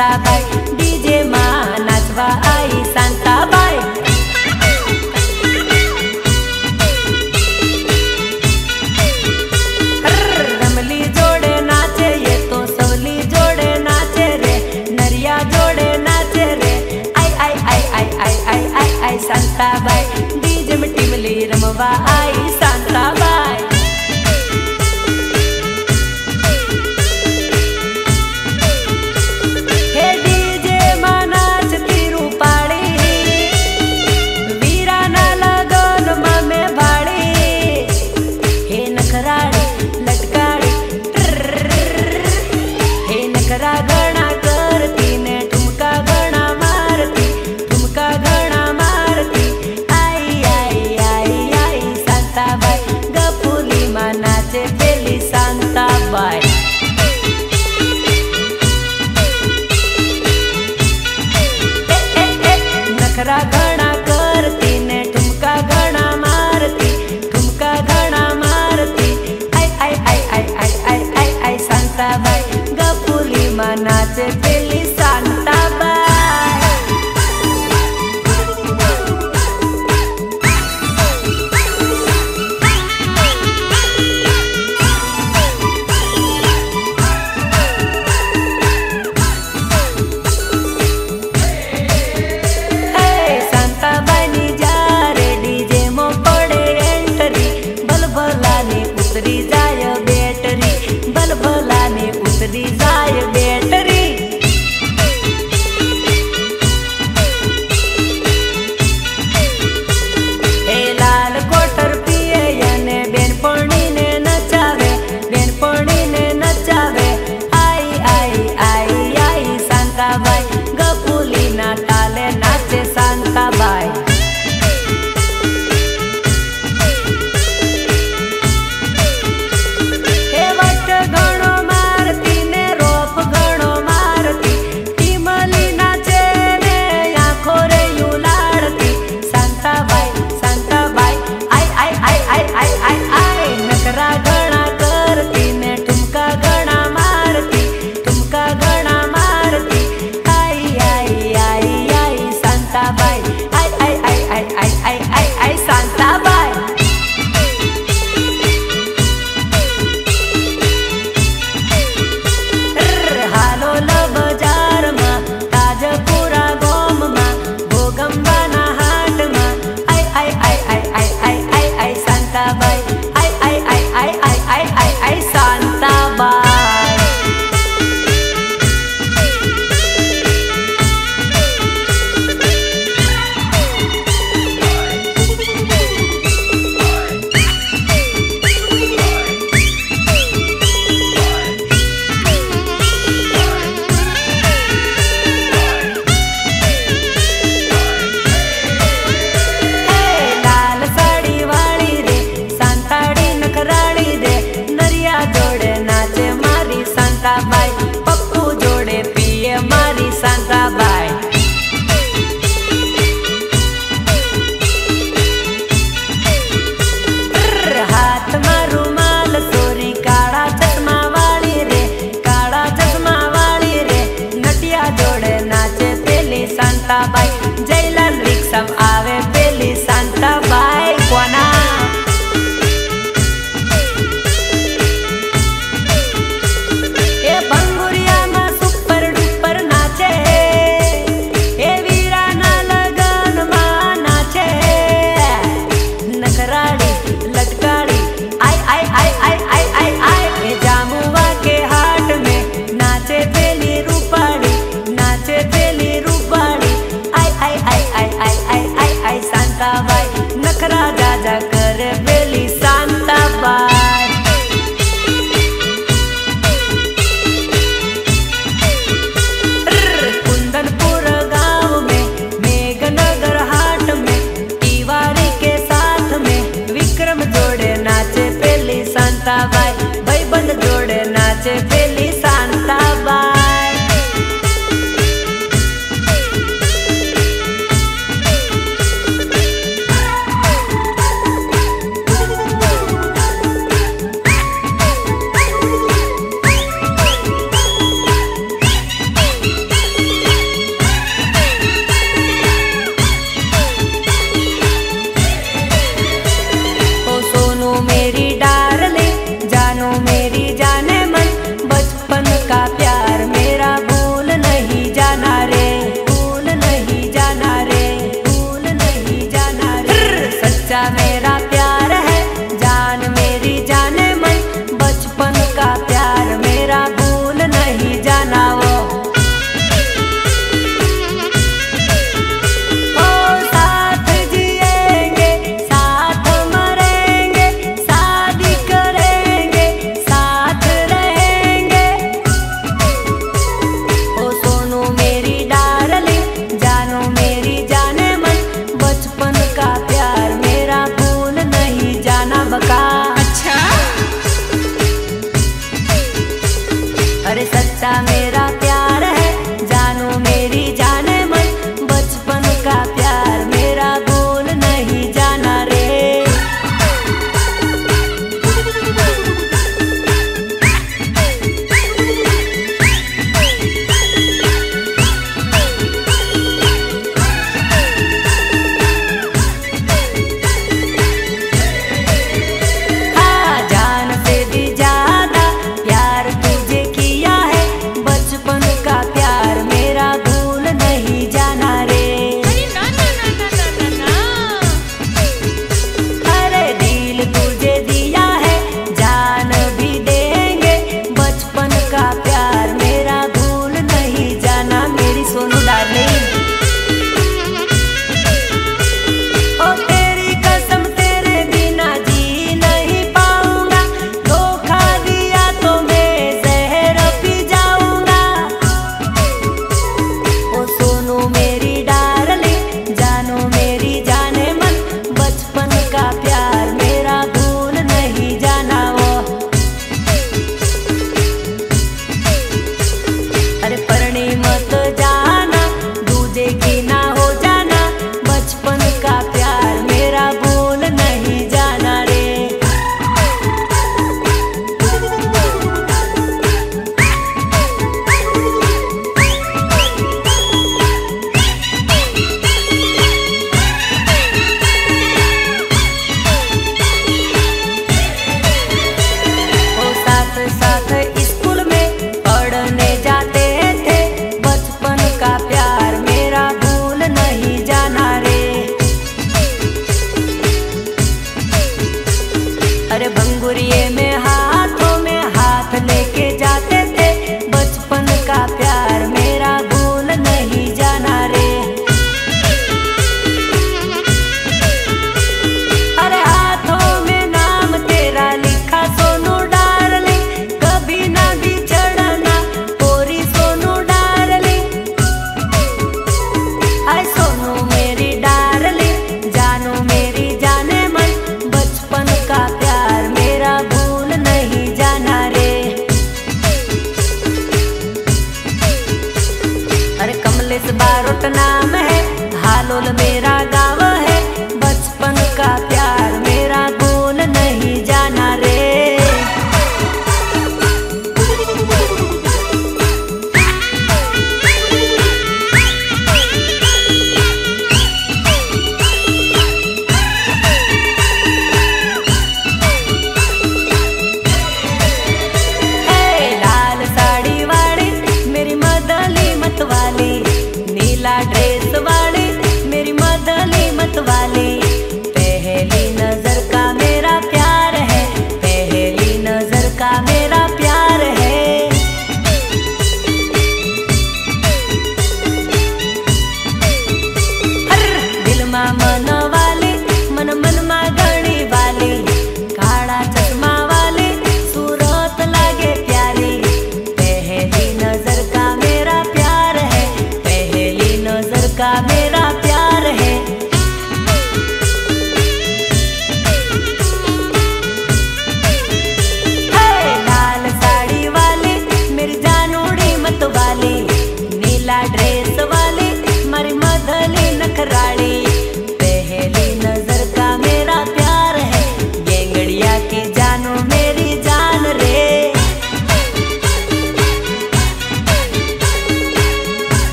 Santabai, DJ मा आई सांताबाई. रमली जोड़े नाचे ये तो सवली जोड़े नाचे रे, नरिया जोड़े नाचे रे. आई आई आई आई आई आई आई आई, सांताबाई, डीजे में टिमली रमवा आई सांताबाई.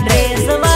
dress.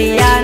Yeah.